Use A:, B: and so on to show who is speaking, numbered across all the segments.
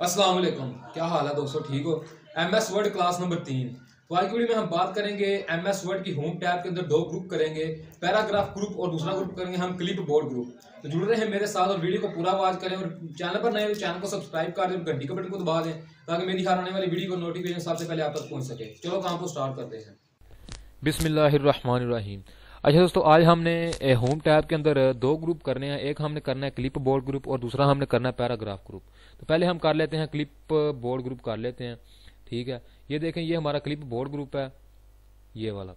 A: अस्सलाम वालेकुम। क्या हाल है दोस्तों? ठीक हो? M S Word class number तीन। तो आज की वीडियो में हम बात करेंगे एम एस वर्ड की होम टैब के अंदर दो ग्रुप करेंगे। पैराग्राफ ग्रुप और दूसरा ग्रुप करेंगे हम क्लिप बोर्ड ग्रुप तो जुड़ रहे हैं मेरे साथ और वीडियो को पूरा आवाज़ करें और चैनल पर नए चैनल को सब्सक्राइब कर दें घंटी के बटन को दबा दें ताकि मेरी हर आने वाली वीडियो को नोटिफिकेशन सबसे पहले आप तक पहुँच सके। चलो काम को स्टार्ट करते हैं।
B: बिस्मिल्लाहिर्रहमानिर्रहीम। अच्छा दोस्तों, आज हमने होम टैब के अंदर, दो ग्रुप करने हैं। एक हमने करना है क्लिप बोर्ड ग्रुप और दूसरा हमने करना है पैराग्राफ ग्रुप तो पहले हम कर लेते हैं क्लिप बोर्ड ग्रुप कर लेते हैं। ठीक है? ये देखें, ये हमारा क्लिप बोर्ड ग्रुप है। ये वाला।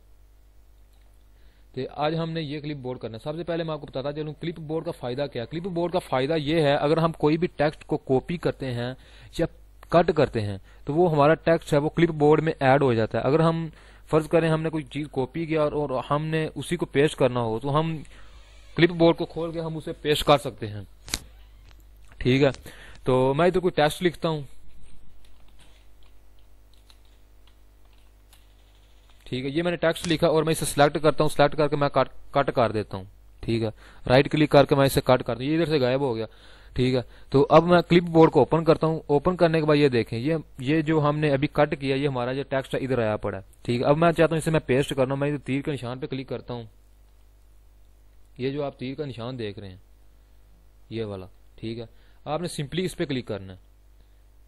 B: तो आज हमने ये क्लिप बोर्ड करना है। सबसे पहले मैं आपको बताता चलूँ क्लिप बोर्ड का फ़ायदा क्या? है क्लिप बोर्ड का फ़ायदा ये है, अगर हम कोई भी टेक्स्ट को कॉपी करते हैं या कट करते हैं तो वो हमारा टेक्स्ट है, वो क्लिप बोर्ड में ऐड हो जाता है। अगर हम फ़र्ज़ करें हमने कोई चीज़ कॉपी किया और, हमने उसी को पेश करना हो तो हम क्लिप बोर्ड को खोल के हम उसे पेस्ट कर सकते हैं। ठीक है? तो मैं इधर कोई टेक्स्ट लिखता हूँ। ठीक है? ये मैंने टेक्स्ट लिखा और मैं इसे सिलेक्ट करता हूँ। सिलेक्ट करके मैं कट कर देता हूँ। ठीक है? राइट क्लिक करके मैं इसे कट कर दूँ। ये इधर से गायब हो गया। ठीक है? तो अब मैं क्लिप बोर्ड को ओपन करता हूँ। ओपन करने के बाद ये देखें, ये ये जो हमने अभी कट किया, ये हमारा जो टेक्स्ट है, इधर आया पड़ा है। ठीक है? अब मैं चाहता हूँ इसे मैं पेस्ट करना मैं तीर के निशान पे क्लिक करता हूँ। ये जो आप तीर का निशान देख रहे हैं, ये वाला, ठीक है? आपने सिंपली इस पे क्लिक करना है।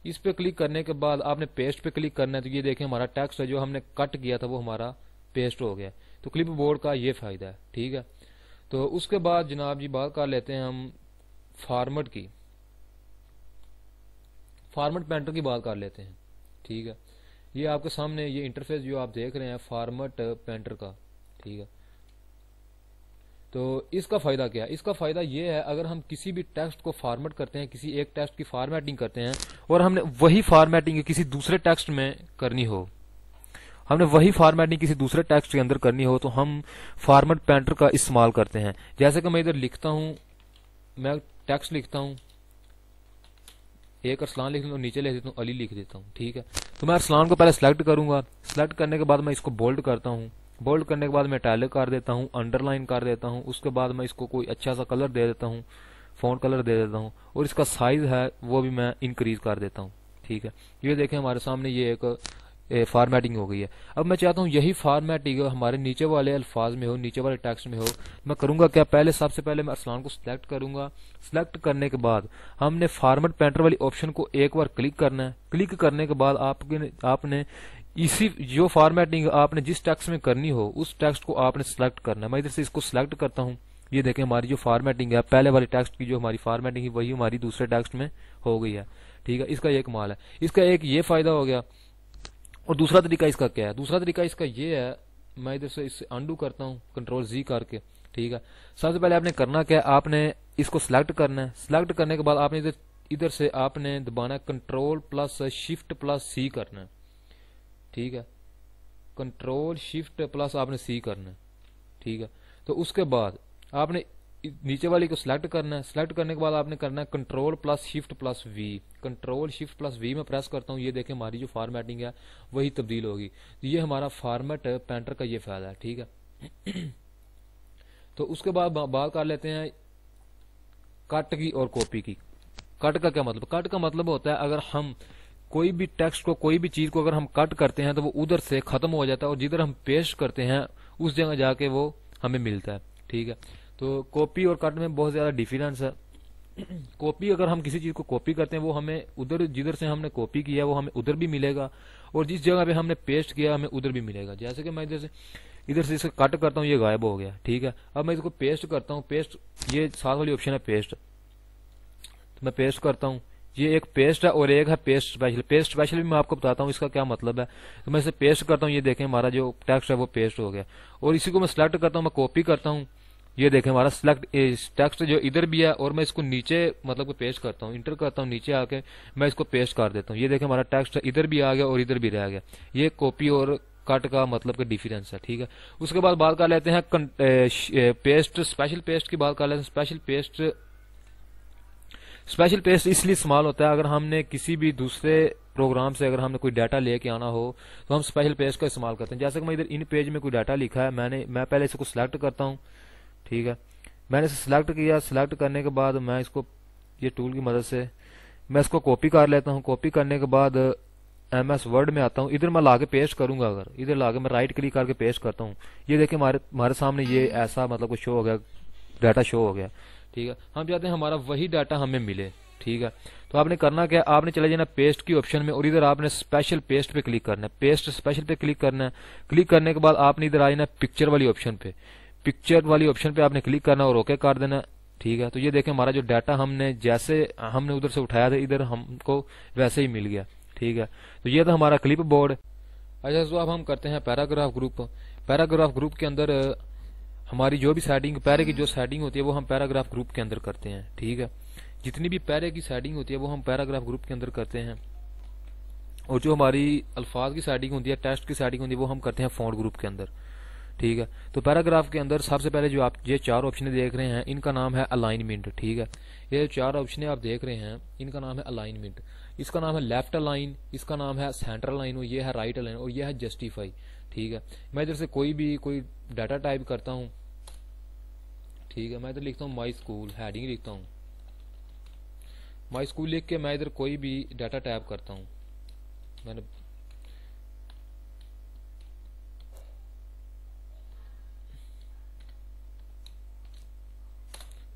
B: इस पे क्लिक करने के बाद आपने पेस्ट पे क्लिक करना है तो ये देखें, हमारा टेक्स्ट जो हमने कट किया था, वो हमारा पेस्ट हो गया। तो क्लिप बोर्ड का ये फ़ायदा है, ठीक है? तो उसके बाद जनाब जी बात कर लेते हैं हम फॉर्मेट की। फॉर्मेट पेंटर की बात कर लेते हैं। ठीक है? ये आपके सामने ये इंटरफेस जो आप देख रहे हैं फॉर्मेट पेंटर का। ठीक है? तो इसका फ़ायदा क्या? है इसका फ़ायदा ये है, अगर हम किसी भी टेक्स्ट को फॉर्मेट करते हैं, किसी एक टेक्स्ट की फॉर्मेटिंग करते हैं, और हमने वही फॉर्मेटिंग किसी दूसरे टेक्स्ट में करनी हो, हमने वही फॉर्मेटिंग किसी दूसरे टेक्स्ट के अंदर करनी हो तो हम फॉर्मेट पेंटर का इस्तेमाल करते हैं। जैसे कि मैं इधर लिखता हूँ, मैं टेक्स्ट लिखता हूँ। एक अरसलान लिख लेता नीचे लिख देता हूँ, अली लिख देता हूँ, ठीक है? तो मैं अरसलान को पहले सेलेक्ट करूँगा। सेलेक्ट करने के बाद मैं इसको बोल्ड करता हूँ। बोल्ड करने के बाद मैं टैलिक कर देता हूँ अंडरलाइन कर देता हूँ, उसके बाद मैं इसको कोई अच्छा सा कलर दे देता हूँ फ़ोन कलर दे देता हूँ, और इसका साइज़ है, वो भी मैं इंक्रीज कर देता हूँ, ठीक है? ये देखें हमारे सामने ये एक फॉर्मेटिंग हो गई है। अब मैं चाहता हूँ यही फॉर्मेटिंग हमारे नीचे वाले अल्फाज में हो, नीचे वाले टेक्स्ट में हो, मैं करूँगा क्या? पहले सबसे पहले मैं असलान को सिलेक्ट करूँगा। सिलेक्ट करने के बाद हमने फॉर्मेट पेंटर वाली ऑप्शन को एक बार क्लिक करना है। क्लिक करने के बाद आपके आपने इसी, जो फॉर्मेटिंग आपने जिस टेक्स्ट में करनी हो, उस टेक्स्ट को आपने सिलेक्ट करना है। मैं इधर से इसको सिलेक्ट करता हूँ। ये देखें हमारी जो फॉर्मेटिंग है, पहले वाली टेक्स्ट की जो हमारी फॉर्मेटिंग है, वही हमारी दूसरे टेक्स्ट में हो गई है। ठीक है, इसका एक माल है। इसका एक ये फ़ायदा हो गया और दूसरा तरीका इसका क्या है? दूसरा तरीका इसका ये है, मैं इधर से इससे अंडू करता हूँ कंट्रोल जी करके, ठीक है? सबसे पहले आपने करना क्या है? आपने इसको सिलेक्ट करना है। सिलेक्ट करने के बाद आपने इधर इधर से आपने दबाना control plus shift plus C करना है, ठीक है? कंट्रोल शिफ्ट प्लस आपने सी करना है, ठीक है? तो उसके बाद आपने नीचे वाली को सिलेक्ट करना है। सिलेक्ट करने के बाद आपने करना है control plus shift plus V control shift plus V में प्रेस करता हूँ, ये देखें हमारी जो फॉर्मेटिंग है, वही तब्दील होगी। तो ये हमारा फॉर्मेट पेंटर का ये फ़ायदा है, ठीक है? तो उसके बाद बात कर लेते हैं कट की और कॉपी की। कट का क्या मतलब? कट का मतलब होता है अगर हम कोई भी टेक्स्ट को, कोई भी चीज़ को अगर हम कट करते हैं तो वो उधर से खत्म हो जाता है और जिधर हम पेश करते हैं, उस जगह जाके वो हमें मिलता है, ठीक है? तो कॉपी और कट में बहुत ज़्यादा डिफरेंस है। कॉपी अगर हम किसी चीज़ को कॉपी करते हैं, वो हमें उधर जिधर से हमने कॉपी किया, वो हमें उधर भी मिलेगा और जिस जगह पे हमने पेस्ट किया, हमें उधर भी मिलेगा। जैसे कि मैं इधर से इधर से इसे कट करता हूँ, ये गायब हो गया, ठीक है? अब मैं इसको पेस्ट करता हूँ पेस्ट ये साथ वाली ऑप्शन है पेस्ट तो मैं पेस्ट करता हूँ। ये एक पेस्ट है और एक है पेस्ट स्पेशल पेस्ट स्पेशल भी मैं आपको बताता हूँ, इसका क्या मतलब है। तो मैं इसे पेस्ट करता हूँ, ये देखें, हमारा जो टेक्स्ट है वो पेस्ट हो गया। और इसी को मैं सिलेक्ट करता हूँ, मैं कॉपी करता हूँ। ये देखें, हमारा सिलेक्ट टेक्स्ट जो इधर भी है और मैं इसको नीचे मतलब पेस्ट करता हूँ इंटर करता हूँ, नीचे आके मैं इसको पेस्ट कर देता हूँ। ये देखें, हमारा टेक्स्ट इधर भी आ गया और इधर भी रह गया। ये कॉपी और कट का मतलब का डिफरेंस है, ठीक है? उसके बाद बात कर लेते हैं पेस्ट स्पेशल पेस्ट की बात कर लेते हैं। स्पेशल पेस्ट स्पेशल पेस्ट इसलिए इस्तेमाल होता है, अगर हमने किसी भी दूसरे प्रोग्राम से अगर हमने कोई डाटा लेके आना हो तो हम स्पेशल पेस्ट का इस्तेमाल करते हैं। जैसे कि मैं इधर इन पेज में कोई डाटा लिखा है, मैंने, मैं पहले इसको सिलेक्ट करता हूँ। ठीक है। मैंने इसे सिलेक्ट किया। सिलेक्ट करने के बाद मैं इसको, ये टूल की मदद से मैं इसको कॉपी कर लेता हूँ। कॉपी करने के बाद एम एस वर्ड में आता हूँ। इधर मैं लाके पेस्ट करूँगा अगर। इधर लाके मैं राइट क्लिक करके पेस्ट करता हूँ। ये देखिए हमारे हमारे सामने ये ऐसा मतलब कुछ शो हो गया। डाटा शो हो गया। ठीक है। हम चाहते हैं हमारा वही डाटा हमें मिले। ठीक है। तो आपने करना क्या? आपने चले जाना पेस्ट की ऑप्शन में और इधर आपने स्पेशल पेस्ट पे क्लिक करना है। पेस्ट स्पेशल पे क्लिक करना है। क्लिक करने के बाद आपने इधर आ जाना पिक्चर वाली ऑप्शन पे। पिक्चर वाली ऑप्शन पे आपने क्लिक करना और ओके कर देना, ठीक है? तो ये देखें, हमारा जो डाटा हमने जैसे, हमने उधर से उठाया था, इधर हमको वैसे ही मिल गया, ठीक है? तो ये था हमारा क्लिप बोर्ड अच्छा तो अब हम करते हैं पैराग्राफ ग्रुप पैराग्राफ ग्रुप के अंदर, हमारी जो भी सेटिंग पैरे की जो सेटिंग होती है, वो हम पैराग्राफ ग्रुप के अंदर करते हैं, ठीक है? जितनी भी पैरे की सेटिंग होती है, वो हम पैराग्राफ ग्रुप के अंदर करते हैं। और जो हमारी अल्फाज की सेटिंग होती है टेस्ट की सेटिंग होती है, वो हम करते हैं फ़ोन ग्रुप के अंदर। ठीक है? तो पैराग्राफ के अंदर सबसे पहले जो आप ये चार ऑप्शन देख रहे हैं, इनका नाम है अलाइनमेंट ठीक है? ये चार ऑप्शन आप देख रहे हैं, इनका नाम है अलाइनमेंट इसका नाम है लेफ़्ट अलाइन इसका नाम है सेंटर लाइन और ये है राइट अलाइन और ये है जस्टिफाई ठीक है? मैं इधर से कोई भी, कोई डाटा टाइप करता हूँ, ठीक है? मैं इधर लिखता हूँ माई स्कूल हेडिंग लिखता हूँ। माई स्कूल लिख के मैं इधर कोई भी डाटा टाइप करता हूँ। मैंने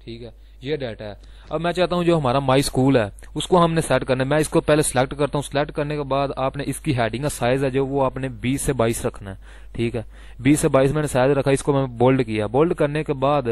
B: ठीक है? ये डाटा है। अब मैं चाहता हूँ जो हमारा माई स्कूल है, उसको हमने सेट करना है। मैं इसको पहले सेलेक्ट करता हूँ। सेलेक्ट करने के बाद आपने इसकी हेडिंग का साइज़ है जो वो आपने 20 से 22 रखना है। ठीक है? 20 से 22 मैंने साइज़ रखा, इसको मैं बोल्ड किया। बोल्ड करने के बाद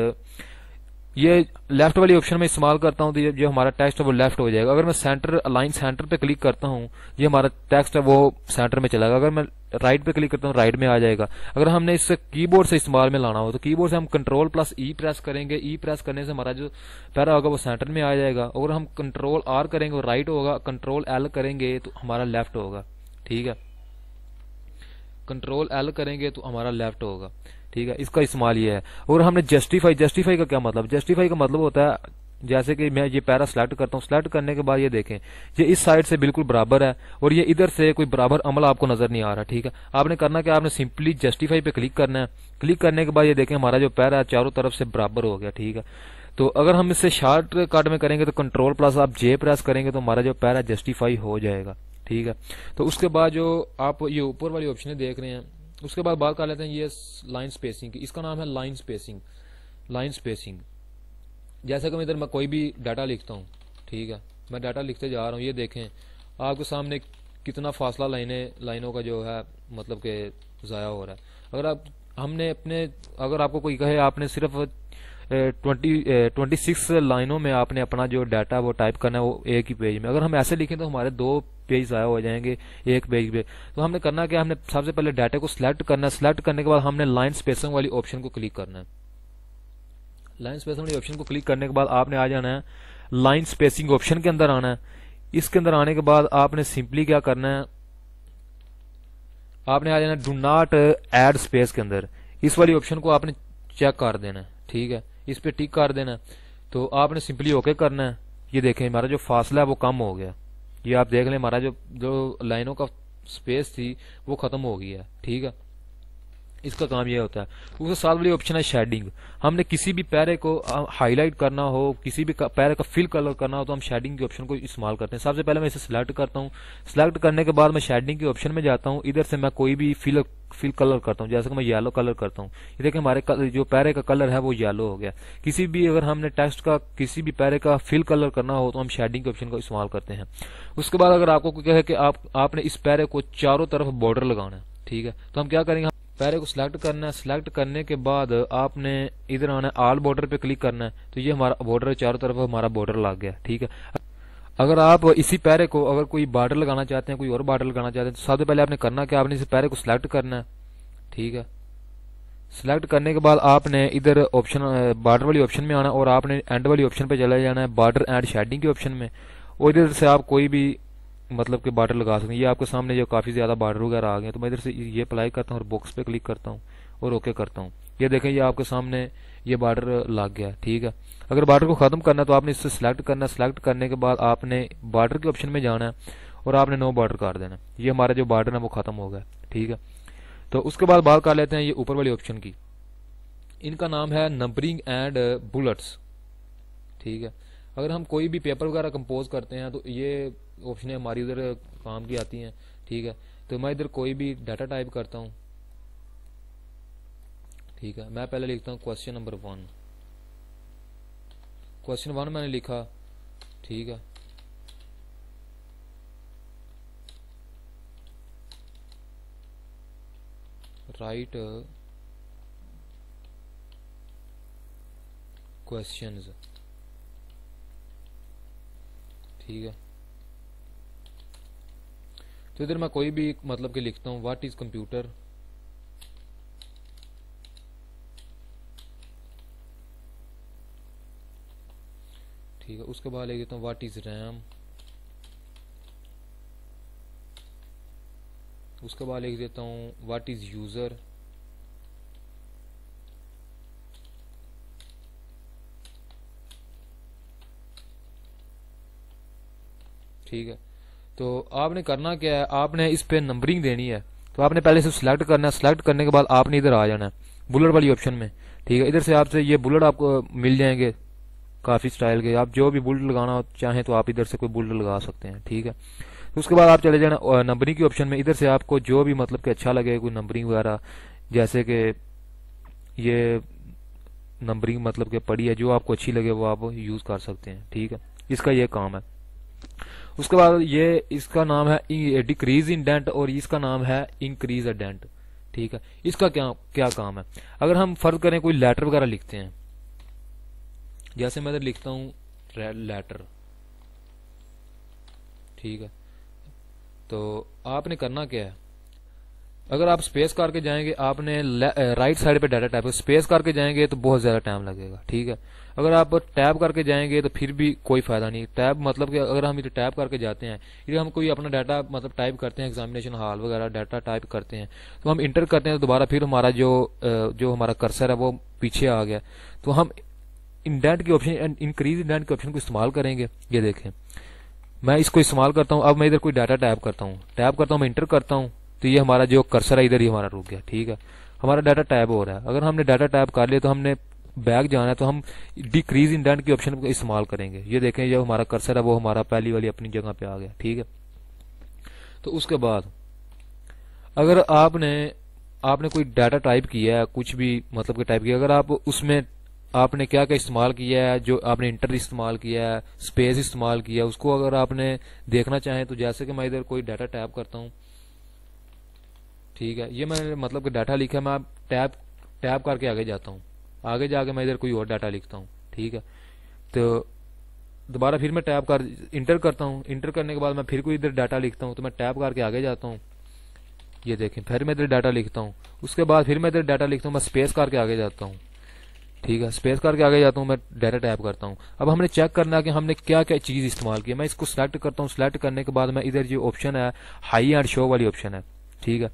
B: ये लेफ़्ट वाली ऑप्शन में इस्तेमाल करता हूँ तो ये जो हमारा टेक्स्ट है, वो लेफ़्ट हो जाएगा। अगर मैं सेंटर अलाइन सेंटर पे क्लिक करता हूँ, ये हमारा टेक्स्ट है, वो सेंटर में चलेगा अगर मैं राइट पे क्लिक करता हूँ राइट में आ जाएगा। अगर हमने इससे कीबोर्ड से इस्तेमाल में लाना हो तो कीबोर्ड से हम कंट्रोल प्लस ई प्रेस करेंगे। ई प्रेस करने से हमारा जो पैरा होगा, वो सेंटर में आ जाएगा। अगर हम कंट्रोल आर करेंगे, वो राइट होगा। कंट्रोल एल करेंगे तो हमारा लेफ़्ट होगा। ठीक है? कंट्रोल एल करेंगे तो हमारा लेफ़्ट होगा। ठीक है? इसका इस्तेमाल ये है। और हमने जस्टिफाई जस्टिफाई का क्या मतलब? जस्टिफाई का मतलब होता है, जैसे कि मैं ये पैरा सिलेक्ट करता हूँ। सिलेक्ट करने के बाद ये देखें, ये इस साइड से बिल्कुल बराबर है और ये इधर से कोई बराबर अमल आपको नज़र नहीं आ रहा, ठीक है? आपने करना क्या? आपने सिंपली जस्टिफाई पे क्लिक करना है। क्लिक करने के बाद ये देखें, हमारा जो पैरा है, चारों तरफ़ से बराबर हो गया, ठीक है? तो अगर हम इससे शार्ट कट में करेंगे तो कंट्रोल प्लस आप जे प्रेस करेंगे तो हमारा जो पैरा जस्टिफाई हो जाएगा, ठीक है? तो उसके बाद जो आप ये ऊपर वाली ऑप्शन देख रहे हैं उसके बाद बात कर लेते हैं ये लाइन स्पेसिंग की। इसका नाम है लाइन स्पेसिंग लाइन स्पेसिंग जैसे कि मैं इधर मैं कोई भी डाटा लिखता हूँ, ठीक है? मैं डाटा लिखते जा रहा हूँ, ये देखें। आपके सामने कितना फासला लाइनें, लाइनों का जो है मतलब के ज़ाया हो रहा है। अगर आप, हमने अपने, अगर आपको कोई कहे, आपने सिर्फ़ ट्वेंटी ट्वेंटी सिक्स लाइनों में आपने अपना जो डाटा वो टाइप करना है वो एक ही पेज में। अगर हम ऐसे लिखें तो हमारे दो पेज ज़ाया हो जाएँगे, एक पेज पे तो हमने करना क्या? हमने सबसे पहले डाटा को सिलेक्ट करना है। सिलेक्ट करने के बाद हमने लाइन स्पेसिंग वाली ऑप्शन को क्लिक करना है। लाइन स्पेसिंग वाली ऑप्शन को क्लिक करने के बाद आपने आ जाना है। लाइन स्पेसिंग ऑप्शन के अंदर आना है। इसके अंदर आने के बाद आपने सिंपली क्या करना है? आपने आ जाना डू नॉट एड स्पेस के अंदर। इस वाली ऑप्शन को आपने चेक कर देना है। ठीक है? इस पे टिक कर देना है। तो आपने सिंपली ओके करना है। ये देखें, हमारा जो फासला है वो कम हो गया। ये आप देख लें हमारा जो जो लाइनों का स्पेस थी, वो खत्म हो गया ठीक है? इसका काम यह होता है। उसके साथ वाली ऑप्शन है शेडिंग हमने किसी भी पैरे को हाईलाइट करना हो, किसी भी पैरे का फिल कलर करना हो तो हम शेडिंग के ऑप्शन को इस्तेमाल करते हैं। सबसे पहले मैं इसे सिलेक्ट करता हूँ। सिलेक्ट करने के बाद मैं शेडिंग के ऑप्शन में जाता हूँ। इधर से मैं कोई भी फिल फिल कलर करता हूँ। जैसे कि मैं येलो कलर करता हूँ। ये देखिए हमारे जो पैरे का कलर है वो येलो हो गया। किसी भी अगर हमने टेक्स्ट का, किसी भी पैरे का फिल कलर करना हो तो हम शेडिंग के ऑप्शन का इस्तेमाल करते हैं। उसके बाद अगर आपको कहे कि आप, आपने इस पैरे को चारों तरफ़ बॉर्डर लगाना है, ठीक है? तो हम क्या करेंगे? पैरे को सिलेक्ट करना है। सिलेक्ट करने के बाद आपने इधर आना है आल बॉर्डर पे क्लिक करना है। तो ये हमारा बॉर्डर चारों तरफ़ हमारा बॉर्डर लग गया, ठीक है? अगर आप इसी पैरे को अगर कोई बॉर्डर लगाना चाहते हैं, कोई और बॉर्डर लगाना चाहते हैं तो सबसे पहले आपने करना क्या? आपने इस पैरे को सिलेक्ट करना है, ठीक है? सिलेक्ट करने के बाद आपने इधर ऑप्शन बॉर्डर वाली ऑप्शन में आना और आपने एंड वाली ऑप्शन पे चले जाना है बॉर्डर एंड शेडिंग के ऑप्शन में। और इधर से आप कोई भी मतलब कि बार्डर लगा सकते हैं। ये आपके सामने जो काफ़ी ज़्यादा बार्डर वगैरह आ गए तो मैं इधर से ये अप्लाई करता हूँ और बॉक्स पे क्लिक करता हूँ और ओके करता हूँ। ये देखें, ये आपके सामने ये बार्डर लग गया ठीक है? अगर बार्डर को ख़त्म करना है तो आपने इससे सिलेक्ट करना है। सिलेक्ट करने के बाद आपने बार्डर के ऑप्शन में जाना है और आपने नो बार्डर कर देना ये हमारा जो बार्डर है, वो ख़त्म हो गया, ठीक है? तो उसके बाद बात कर लेते हैं ये ऊपर वाली ऑप्शन की। इनका नाम है नंबरिंग एंड बुलेट्स ठीक है? अगर हम कोई भी पेपर वगैरह कंपोज करते हैं तो ये ऑप्शनें हमारी उधर काम की आती हैं, ठीक है। तो मैं इधर कोई भी डाटा टाइप करता हूँ। ठीक है, मैं पहले लिखता हूँ question number one question one मैंने लिखा, ठीक है। राइट क्वेश्चंस ठीक है। तो इधर मैं कोई भी मतलब के लिखता हूँ व्हाट इज़ कंप्यूटर ठीक है, उसके बाद लिख देता हूँ व्हाट इज़ रैम उसके बाद लिख देता हूँ व्हाट इज़ यूज़र ठीक है। तो आपने करना क्या है? आपने इस पे नंबरिंग देनी है। तो आपने पहले से सिलेक्ट करना है। सिलेक्ट करने के बाद आपने इधर आ जाना है। बुलेट वाली ऑप्शन में। ठीक है? इधर से आपसे ये बुलेट आपको मिल जाएँगे। काफ़ी स्टाइल के। आप जो भी बुलेट लगाना चाहें तो आप इधर से कोई बुलेट लगा सकते हैं। ठीक है? तो उसके बाद आप चले जाना नंबरिंग की ऑप्शन में। इधर से आपको जो भी मतलब कि अच्छा लगे कोई नंबरिंग वगैरह, जैसे कि ये नंबरिंग मतलब कि पड़ी है, जो आपको अच्छी लगे, वो आप यूज़ कर सकते हैं। ठीक है? इसका ये काम है। उसके बाद ये इसका नाम है डिक्रीज इन डेंट और इसका नाम है इंक्रीज अ डेंट ठीक है? इसका क्या क्या काम है? अगर हम फ़र्ज़ करें कोई लेटर वगैरह लिखते हैं। जैसे मैं इधर लिखता हूँ लेटर ठीक है? तो आपने करना क्या है? अगर आप स्पेस करके जाएँगे, आपने राइट साइड पे डाटा टाइप स्पेस करके जाएँगे तो बहुत ज़्यादा टाइम लगेगा, ठीक है? अगर आप टैब करके जाएँगे तो फिर भी कोई फ़ायदा नहीं। टैब मतलब कि अगर हम इधर टैब करके जाते हैं यदि हम कोई अपना डाटा मतलब टाइप करते हैं एग्जामिनेशन हॉल वगैरह डाटा टाइप करते हैं तो हम इंटर करते हैं तो दोबारा फिर हमारा जो जो हमारा कर्सर है वो पीछे आ गया। तो हम इंडेंट की ऑप्शन इंक्रीज इंडेंट के ऑप्शन को इस्तेमाल करेंगे। ये देखें। मैं इसको इस्तेमाल करता हूँ। अब मैं इधर कोई डाटा टाइप करता हूँ। टैप करता हूँ, मैं इंटर करता हूँ। तो ये हमारा जो कर्सर है, इधर ही हमारा रुक गया, ठीक है? हमारा डाटा टाइप हो रहा है। अगर हमने डाटा टाइप कर लिया तो हमने बैक जाना है तो हम डिक्रीज इन डेंट की ऑप्शन को इस्तेमाल करेंगे। ये देखें जो हमारा कर्सर है, वो हमारा पहली वाली अपनी जगह पे आ गया, ठीक है? तो उसके बाद, अगर आपने आपने कोई डाटा टाइप किया है, कुछ भी मतलब कि टाइप किया अगर आप उसमें, आपने क्या क्या इस्तेमाल किया है, जो आपने इंटर इस्तेमाल किया है स्पेस इस्तेमाल किया उसको अगर आपने देखना चाहें तो जैसे कि मैं इधर कोई डाटा टाइप करता हूँ ठीक है। ये मैंने मतलब कि डाटा लिखा मैं टैप टैप करके आगे जाता हूँ। आगे जाके मैं इधर कोई और डाटा लिखता हूँ। ठीक है। तो दोबारा फिर मैं टैप कर इंटर करता हूँ। इंटर करने के बाद मैं फिर कोई इधर डाटा लिखता हूँ तो मैं टैप करके आगे जाता हूँ। ये देखें, फिर मैं इधर डाटा लिखता हूँ। उसके बाद फिर मैं इधर डाटा लिखता हूँ, मैं स्पेस करके आगे जाता हूँ। ठीक है। स्पेस करके आगे जाता हूँ, मैं डाटा टैप करता हूँ। अब हमने चेक करना कि हमने क्या क्या चीज़ इस्तेमाल की मैं इसको सिलेक्ट करता हूँ। सिलेक्ट करने के बाद मैं इधर जो ऑप्शन है हाई एंड शो वाली ऑप्शन है। ठीक है?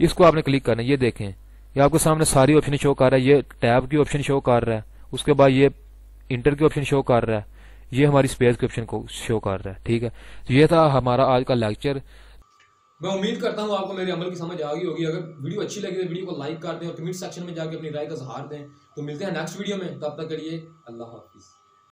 B: इसको आपने क्लिक करना ये देखें। ये आपके सामने सारी ऑप्शन शो कर रहा है। ये टैब की ऑप्शन शो कर रहा है। उसके बाद ये इंटर की ऑप्शन शो कर रहा है। ये हमारी स्पेस के ऑप्शन को शो कर रहा है। ठीक है? तो ये था हमारा आज का लेक्चर
A: मैं उम्मीद करता हूँ आपको मेरे अमल की समझ आ गई होगी। अगर वीडियो अच्छी लगी तो वीडियो को लाइक कर दें और कमेंट सेक्शन में जाके अपनी राय का सहार दें। तो मिलते हैं नेक्स्ट वीडियो में। तब तक करिए अल्लाह हाफिज़।